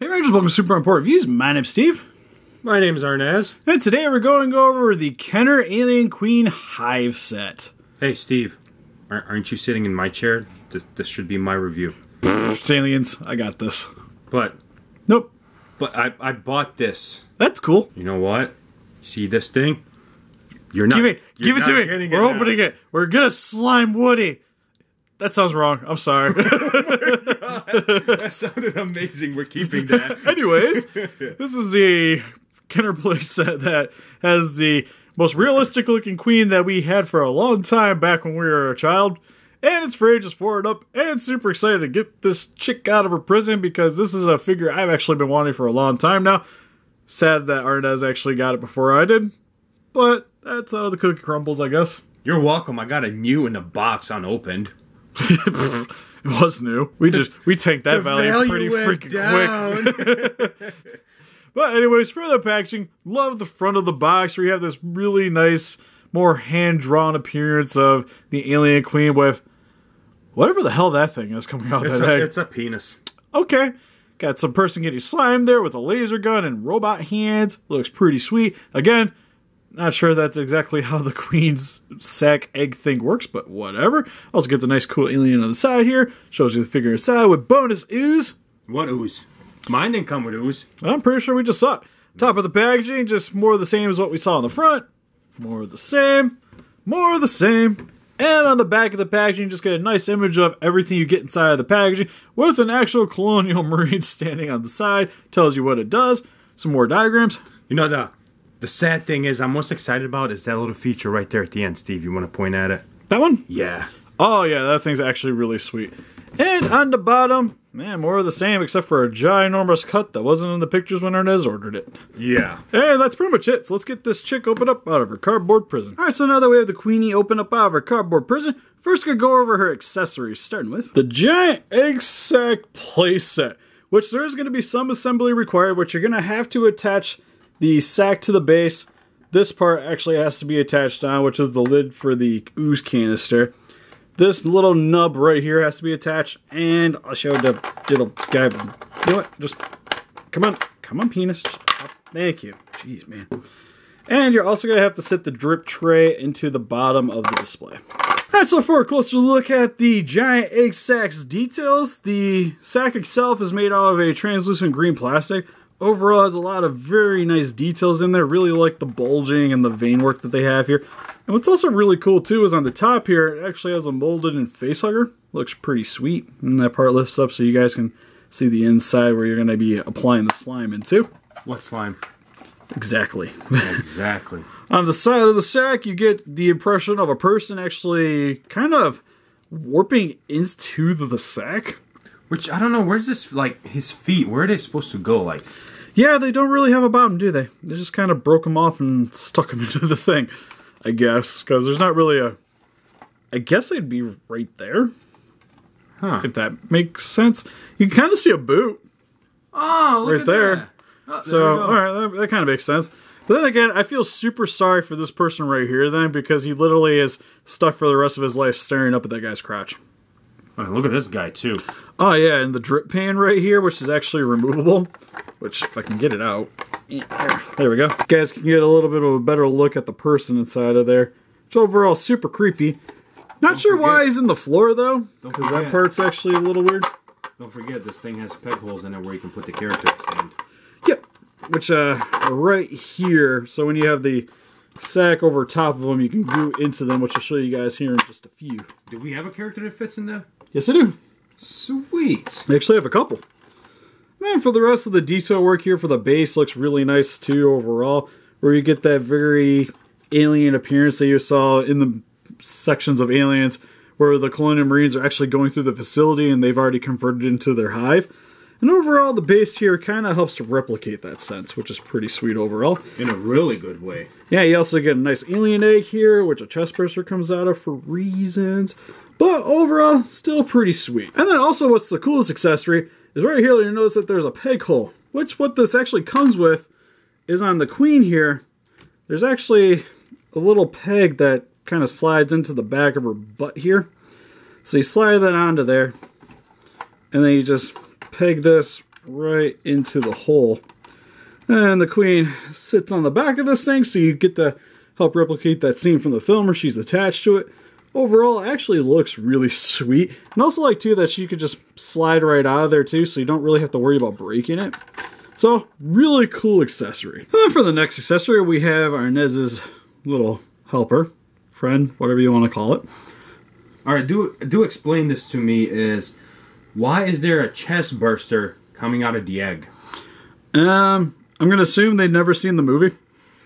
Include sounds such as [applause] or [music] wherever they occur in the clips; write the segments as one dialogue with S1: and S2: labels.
S1: Hey Rangers, welcome to Super Unimportant Reviews. My name's Steve.
S2: My name is Arnes.
S1: And today we're going over the Kenner Alien Queen Hive set.
S2: Hey, Steve. Aren't you sitting in my chair? This, this should be my review.
S1: It's aliens. I got this.
S2: But,
S1: Nope.
S2: but I, I bought this.
S1: That's cool.
S2: You know what? See this thing? You're not.
S1: Give it, give it to me. We're
S2: now.
S1: opening it. We're gonna slime Woody. That sounds wrong. I'm sorry. [laughs] [laughs]
S2: That sounded amazing. We're keeping that. [laughs]
S1: Anyways, this is the Kenner Play set that has the most realistic looking queen that we had for a long time back when we were a child. And it's for ages four and up, and super excited to get this chick out of her prison because this is a figure I've actually been wanting for a long time now. Sad that Arnes actually got it before I did, but that's how the cookie crumbles, I guess.
S2: You're welcome. I got a new in the box unopened.
S1: It was new. We just we tanked that value,
S2: value
S1: pretty freaking quick. [laughs] But anyways, for the packaging, love the front of the box where you have this really nice, more hand drawn appearance of the alien queen with whatever the hell that thing is coming out
S2: It's
S1: that
S2: a,
S1: egg.
S2: it's a penis.
S1: Okay. Got some person getting slimed there with a laser gun and robot hands. Looks pretty sweet. Again, not sure that's exactly [laughs] how the queen's sack egg thing works, but whatever. Also get the nice cool alien on the side here. Shows you the figure inside with bonus ooze.
S2: What ooze? Mine didn't come with ooze.
S1: I'm pretty sure we just saw it. Top of the packaging, just more of the same as what we saw on the front. More of the same. More of the same. And on the back of the packaging, just get a nice image of everything you get inside of the packaging with an actual [laughs] colonial marine standing on the side. Tells you what it does. Some more diagrams.
S2: You know the the sad thing is I'm most excited about is that little feature right there at the end. Steve, you want to point at it?
S1: That one?
S2: Yeah.
S1: Oh, yeah, that thing's actually really sweet. And on the bottom, man, more of the same except for a ginormous cut that wasn't in the pictures when Arnes ordered it.
S2: Yeah.
S1: And that's pretty much it. So let's get this chick open up out of her cardboard prison. All right, so now that we have the queenie open up out of her cardboard prison, first gonna go over her accessories, starting with the giant egg sack playset, which there is gonna be some assembly required, which you're gonna have to attach the sack to the base. This part actually has to be attached on, which is the lid for the ooze canister. This little nub right here has to be attached, and I'll show the little guy. You know what? Just come on, come on, penis. Thank you. Jeez, man. And you're also gonna have to set the drip tray into the bottom of the display. That's so for a closer look at the giant egg sack's details, the sack itself is made out of a translucent green plastic. Overall, has a lot of very nice details in there. Really like the bulging and the vein work that they have here. And what's also really cool too is on the top here, it actually has a molded in face hugger. Looks pretty sweet. And that part lifts up so you guys can see the inside where you're going to be applying the slime into.
S2: What slime?
S1: Exactly.
S2: Exactly. [laughs]
S1: On the side of the sack, you get the impression of a person actually kind of warping into the, the sack.
S2: Which I don't know. Where's this? Like his feet? Where are they supposed to go? Like
S1: Yeah, they don't really have a bottom, do they? They just kind of broke them off and stuck them [laughs] into the thing, I guess. Because there's not really a. I guess they'd be right there,
S2: Huh.
S1: if that makes sense. You can kind of see a boot.
S2: Oh,
S1: Right there. So, all right, that, that kind of makes sense. But then again, I feel super sorry for this person right here, then, because he literally is stuck for the rest of his life staring up at that guy's crotch.
S2: Look at this guy too.
S1: Oh, yeah, and the drip pan right here, which is actually removable, which, if I can get it out. There, we go. You guys can get a little bit of a better look at the person inside of there. Which overall, super creepy. Not sure why he's in the floor, though, because that part's actually a little weird.
S2: Don't forget, this thing has peg holes in it where you can put the character stand.
S1: Yep. Which uh right here. So when you have the sack over top of them, you can glue into them, which I'll show you guys here in just a few.
S2: Do we have a character that fits in there?
S1: Yes, I do.
S2: Sweet.
S1: I actually have a couple. And for the rest of the detail work here for the base looks really nice too overall, where you get that very alien appearance that you saw in the sections of Aliens, where the Colonial Marines are actually going through the facility and they've already converted into their hive. And overall, the base here kind of helps to replicate that sense, which is pretty sweet overall.
S2: In a really good way.
S1: Yeah, you also get a nice alien egg here, which a chest burster comes out of for reasons. But overall, still pretty sweet. And then also what's the coolest accessory is right here you notice that there's a peg hole. Which what this actually comes with is on the queen here. There's actually a little peg that kind of slides into the back of her butt here. So you slide that onto there. And then you just peg this right into the hole. And the queen sits on the back of this thing, so you get to help replicate that scene from the film where she's attached to it. Overall, actually looks really [laughs] sweet. And also like, too, that she could just slide right out of there, too, so you don't really have to worry about breaking it. So, really cool accessory. And then for the next accessory, we have Arnes's little helper, friend, whatever you want to call it.
S2: All right, do do explain this to me. Is why is there a chest burster coming out of the egg?
S1: Um, I'm gonna assume they've never seen the movie.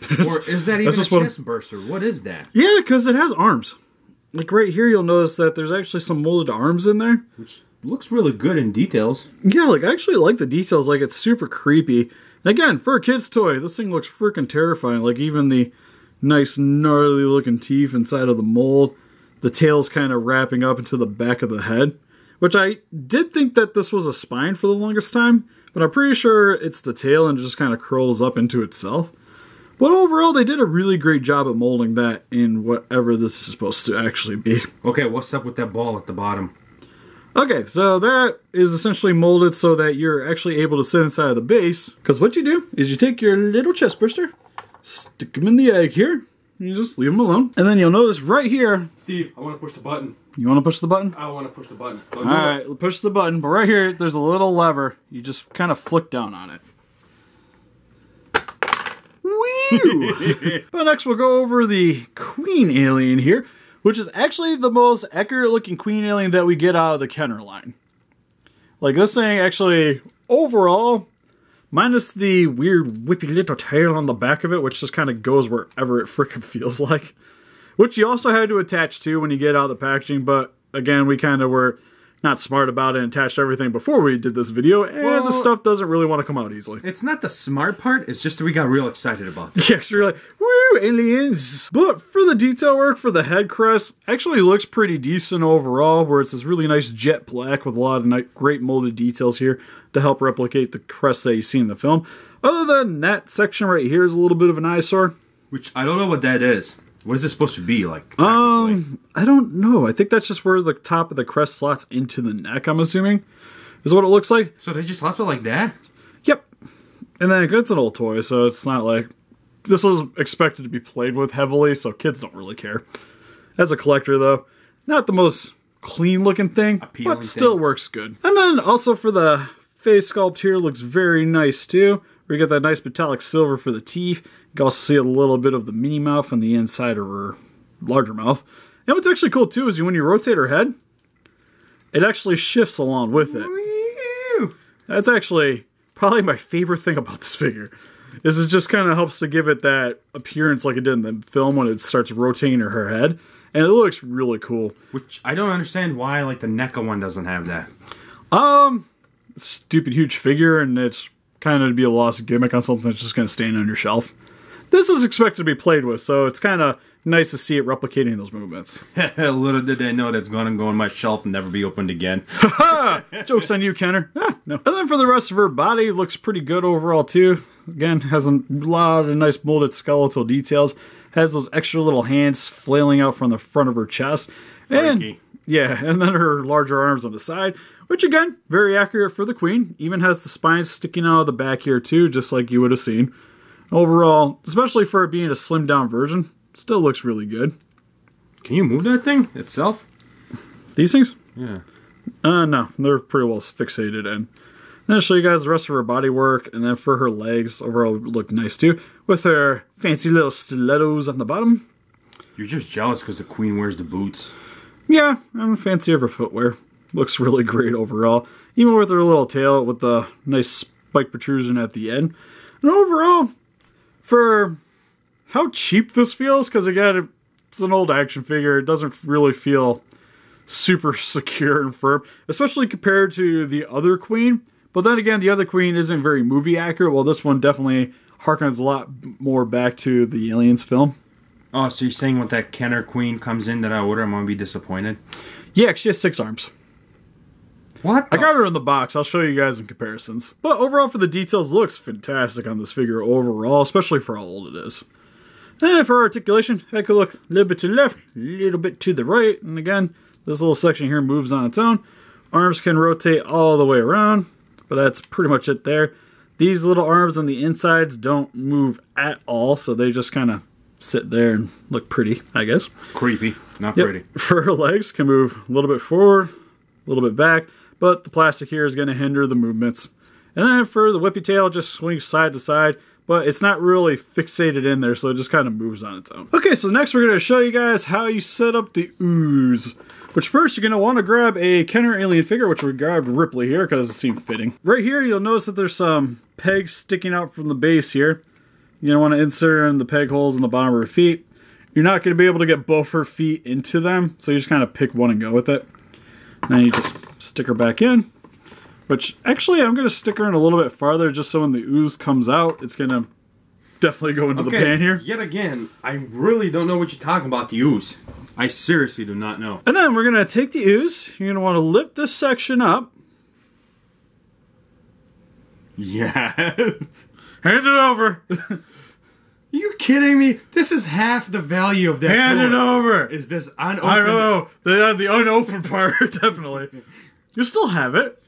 S1: [laughs]
S2: Or is that even a
S1: just what-
S2: chest burster? What is that?
S1: Yeah, because it has arms. Like right here, you'll notice that there's actually some molded arms in there.
S2: Which looks really good in details.
S1: Yeah, like I actually like the details. Like it's super creepy. And again, for a kid's toy, this thing looks freaking terrifying. Like even the nice gnarly looking teeth inside of the mold, the tail's kind of wrapping up into the back of the head. Which I did think that this was a spine for the longest time, but I'm pretty sure it's the tail and it just kind of curls up into itself. But overall, they did a really great job at molding that in whatever this is supposed to actually be.
S2: Okay, what's up with that ball at the bottom?
S1: Okay, so that is essentially molded so that you're actually able to sit inside of the base. Because what you do is you take your little chest burster, stick them in the egg here, and you just leave them alone. And then you'll notice right here,
S2: Steve, I want to push the button.
S1: you want to push the button?
S2: I want to push the button.
S1: All right, push the button. But right here, there's a little lever. You just kind of flick down on it. [laughs] But next, we'll go over the Queen Alien here, which is actually the most accurate looking Queen Alien that we get out of the Kenner line. Like this thing, actually, overall, minus the weird whippy little tail on the back of it, which just kind of goes wherever it freaking feels like. Which you also had to attach to when you get out of the packaging, but again, we kind of were not smart about it and attached everything before we did this video, and
S2: Well-
S1: the stuff doesn't really want to come out easily.
S2: It's not the smart part. It's just that we got real excited about this. [laughs]
S1: Yes, you're like, woo, aliens. But for the detail work for the head crest, actually looks pretty decent overall, where it's this really nice jet black with a lot of great molded details here to help replicate the crest that you see in the film. Other than that section right here is a little bit of an eyesore.
S2: Which I don't know what that is. What is this supposed to be like?
S1: Um, I don't know. I think that's just where the top of the crest slots into the neck, I'm assuming, is what it looks like.
S2: so they just left it like that?
S1: Yep. And then it's an old toy, so it's not like this was expected to be played with heavily, so kids don't really care. As a collector, though, not the most clean looking thing,
S2: Appealing
S1: but still
S2: thing.
S1: works good. And then also for the face sculpt here, looks very nice too. We get that nice metallic silver for the teeth. You can also see a little bit of the mini mouth on the inside of her larger mouth. And what's actually cool too is when you rotate her head, it actually shifts along with it. That's actually probably my favorite thing about this figure. Is it just kind of helps to give it that appearance like it did in the film when it starts rotating her head, and it looks really cool.
S2: Which I don't understand why like the NECA one doesn't have that.
S1: Um, stupid huge figure, and it's kind of to be a lost gimmick on something that's just going to stand on your shelf. This is expected to be played with, so it's kind of nice to see it replicating those movements. [laughs]
S2: Little did they know that's gonna go on my shelf and never be opened again. [laughs]
S1: Jokes on you, Kenner. [laughs] Ah, no. And then for the rest of her body, looks pretty good overall too. Again, has a lot of nice molded skeletal details. Has those extra little hands flailing out from the front of her chest. And. Yeah, [laughs] and then her larger arms on the side, which again, very accurate for the queen. Even has the spine sticking out of the back here too, just like you would have seen. Overall, especially for it being a slimmed down version, still looks really good.
S2: Can you move that thing itself?
S1: These things?
S2: Yeah.
S1: Uh, no, they're pretty well fixated in. Then I'll show you guys the rest of her body work, and then for her legs, overall look nice too, with her fancy little stilettos on the bottom.
S2: You're just jealous because the queen wears the boots.
S1: Yeah, I'm fancy of her footwear. Looks really great overall, even with her little tail with the nice spike protrusion at the end. And overall, for how cheap this feels, because again, it's an old action figure, it doesn't really feel super [laughs] secure and firm, especially compared to the other Queen. But then again, the other Queen isn't very movie accurate, while this one definitely harkens a lot more back to the Aliens film.
S2: Oh, so you're saying when that Kenner queen comes in that I order, I'm gonna be disappointed?
S1: Yeah, she has six arms.
S2: What?
S1: I got her in the box. I'll show you guys in comparisons. But overall, for the details, looks fantastic on this figure overall, especially for how old it is. And for articulation, I could look a little bit to the left, a little bit to the right. And again, this little section here moves on its own. Arms can rotate all the way around. but that's pretty much it there. These little arms on the insides don't move at all, so they just kind of sit there and look pretty, I guess.
S2: Creepy, not
S1: Yep.
S2: pretty. [laughs]
S1: For her legs can move a little bit forward, a little bit back, but the plastic here is going to hinder the movements. And then for the whippy tail, just swings side to side, but it's not really fixated in there, so it just kind of moves on its own. Okay, so next we're going to show you guys how you set up the ooze. Which first you're going to want to grab a Kenner alien figure, which we grabbed Ripley here because it seemed fitting. Right here, you'll notice that there's some pegs sticking out from the base here. You're going to want to insert in the peg holes in the bottom of her feet. You're not going to be able to get both her feet into them, so you just kind of pick one and go with it. And then you just stick her back in. Which, actually, I'm going to stick her in a little bit farther just so when the ooze comes out, it's going to definitely go into the pan here.
S2: Yet again, I really don't know what you're talking about the ooze. I seriously do not know.
S1: And then we're going to take the ooze. You're going to want to lift this section up.
S2: Yes. [laughs]
S1: Hand it over. [laughs]
S2: you kidding me? This is half the value of that.
S1: Hand it over.
S2: Is this unopened?
S1: I know. The, the unopened [laughs] part, definitely. You still have it.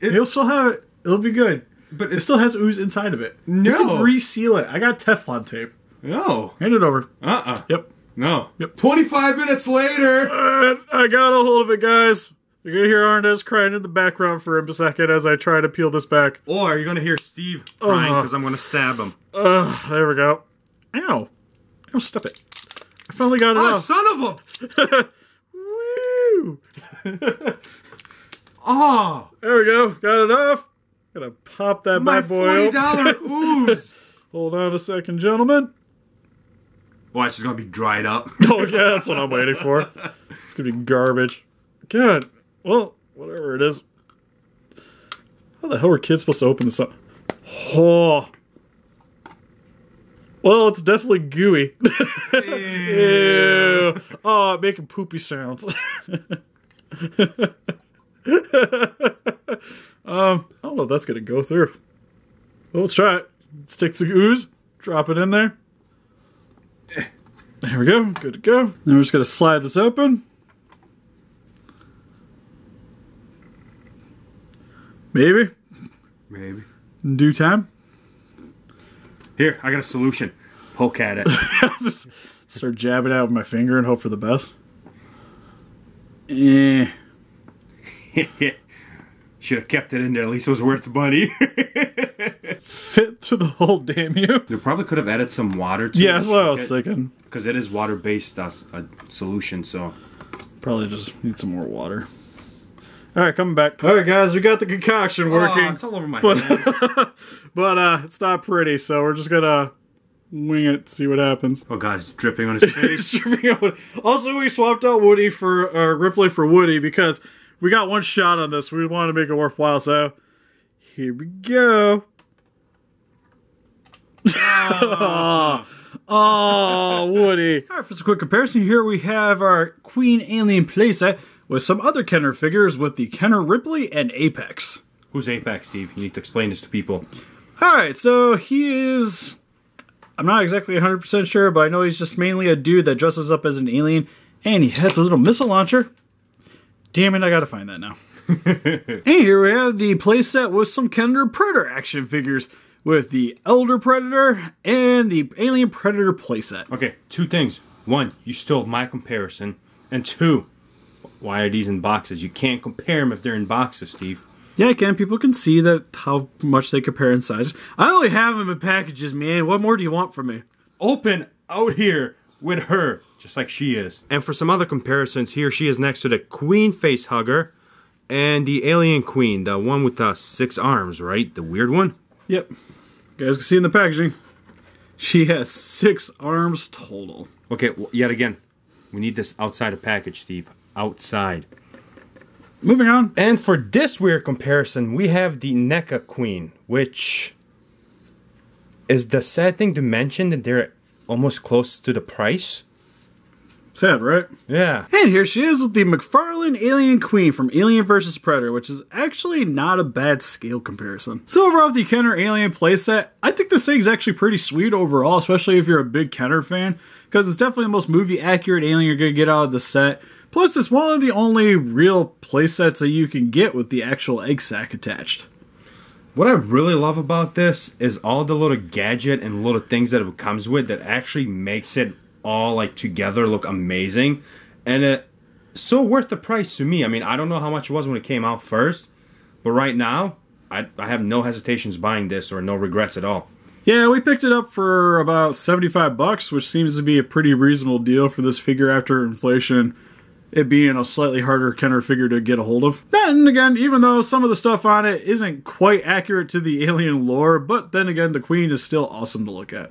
S2: It-
S1: You'll still have it. It'll be good.
S2: But
S1: It still has ooze inside of it. You
S2: No.
S1: can reseal it. I got Teflon tape.
S2: no.
S1: Hand it over.
S2: Uh uh
S1: Yep.
S2: No.
S1: Yep.
S2: 25 minutes later.
S1: And I got a hold of it, guys. You're gonna hear Arnes crying in the background for a second as I try to peel this back.
S2: Or you're gonna hear Steve crying
S1: Uh.
S2: because I'm gonna stab him.
S1: Ugh, there we go. Ow. Ow, stop it. I finally got it
S2: Oh,
S1: off.
S2: son of a!
S1: Woo! [laughs]
S2: Oh, [laughs]
S1: There we go. Got it off. Gonna pop that
S2: my
S1: bad boy
S2: forty
S1: open.
S2: dollar [laughs] ooze.
S1: Hold on a second, gentlemen.
S2: Watch, it's gonna be dried up.
S1: Oh yeah, that's what I'm waiting for. It's gonna be garbage. God. Well, whatever it is. How the hell are kids supposed to open this up? Oh. Well, it's definitely gooey. Ew. Oh, making poopy sounds. [laughs] um, I don't know if that's gonna go through. Well, let's try it. Stick the ooze, drop it in there. There we go. Good to go. Then we're just gonna slide this open. Maybe
S2: Maybe.
S1: in due time.
S2: Here, I got a solution. Poke at it. [laughs]
S1: just start jabbing out with my finger and hope for the best. Eh. [laughs]
S2: Should have kept it in there. At least it was worth the money. [laughs]
S1: Fit through the hole, damn you.
S2: they probably could have added some water to it.
S1: Yeah, that's what I was thinking.
S2: Because it is water based uh, uh, solution, so.
S1: Probably just need some more water. Alright, coming back. Alright guys, we got the concoction working.
S2: Oh, it's all over my
S1: But-
S2: hand. [laughs]
S1: but uh it's not pretty, so we're just gonna wing it, see what happens.
S2: Oh god, it's dripping on [laughs] his face.
S1: Stripping out Woody. Also, we swapped out Woody for uh, Ripley for Woody because we got one shot on this. We wanted to make it worthwhile, so here we go. oh, [laughs] oh, Woody. All right, for some quick comparison, here we have our Queen Alien playset with some other Kenner figures with the Kenner Ripley and Atax.
S2: Who's Atax, Steve? You need to explain this to people.
S1: All right, so he is. I'm not exactly 100% sure, but I know he's just mainly a dude that dresses up as an alien, and he has a little missile launcher. Damn it, I gotta find that now. [laughs] and here we have the playset with some Kenner Predator action figures with the Elder Predator and the Alien Predator playset.
S2: Okay, two things. One, you stole my comparison. And two, why are these in boxes? You can't compare them if they're in boxes, Steve.
S1: Yeah, I can. people can see that how much they compare in size. I only have them in packages, man. What more do you want from me?
S2: Open out here with her, just like she is. And for some other comparisons, here she is next to the Queen face hugger and the Alien Queen, the one with the six arms, right? The weird one.
S1: Yep. You guys can see in the packaging. She has six arms total.
S2: Okay, w- yet again, we need this outside of package, Steve. Outside.
S1: Moving on.
S2: And for this weird comparison, we have the NECA Queen, which is the sad thing to mention that they're almost close to the price.
S1: Sad, right?
S2: Yeah.
S1: And here she is with the McFarlane Alien Queen from Alien vs. Predator, which is actually not a bad scale comparison. So overall, with the Kenner Alien playset, I think this thing's actually pretty sweet overall, especially if you're a big Kenner fan, because it's definitely the most movie accurate alien you're going to get out of the set. Plus, it's one of the only real playsets that you can get with the actual egg sack attached.
S2: What I really love about this is all the little gadget and little things that it comes with that actually makes it all like together look amazing. And it so worth the price to me. I mean, I don't know how much it was when it came out first, but right now, I, I have no hesitations buying this or no regrets at all.
S1: Yeah, we picked it up for about 75 bucks, which seems to be a pretty reasonable deal for this figure after inflation. It being a slightly harder Kenner figure to get a hold of. Then again, even though some of the stuff on it isn't quite accurate to the alien lore, but then again, the Queen is still awesome to look at.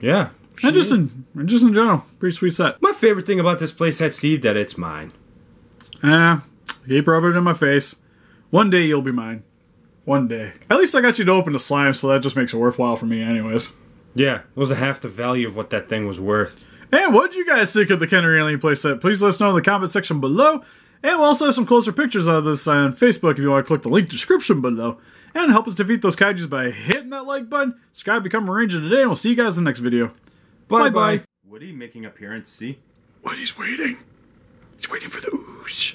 S2: Yeah.
S1: And just in and just in general, pretty sweet set.
S2: My favorite thing about this place playset, Steve, that it's mine.
S1: Ah, keep rubbing it in my face. One day you'll be mine. One day. At least I got you to open the slime, so that just makes it worthwhile for me, anyways.
S2: Yeah, it was a half the value of what that thing was worth.
S1: And what did you guys think of the Kenner Alien playset? Please let us know in the comment section below. And we'll also have some closer pictures of this on Facebook if you want to click the link description below. And help us defeat those kaijus by hitting that like button. Subscribe, become a ranger today, and we'll see you guys in the next video. Bye bye.
S2: Woody making appearance, see?
S1: Woody's waiting. He's waiting for the ooze.